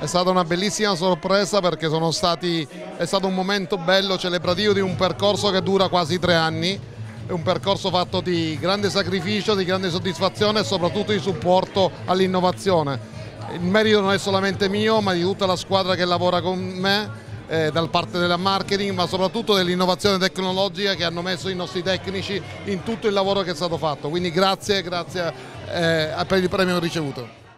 È stata una bellissima sorpresa perché stati, è stato un momento bello, celebrativo di un percorso che dura quasi tre anni, è un percorso fatto di grande sacrificio, di grande soddisfazione e soprattutto di supporto all'innovazione. Il merito non è solamente mio ma di tutta la squadra che lavora con me eh, dal parte del marketing ma soprattutto dell'innovazione tecnologica che hanno messo i nostri tecnici in tutto il lavoro che è stato fatto. Quindi grazie, grazie eh, per il premio ricevuto.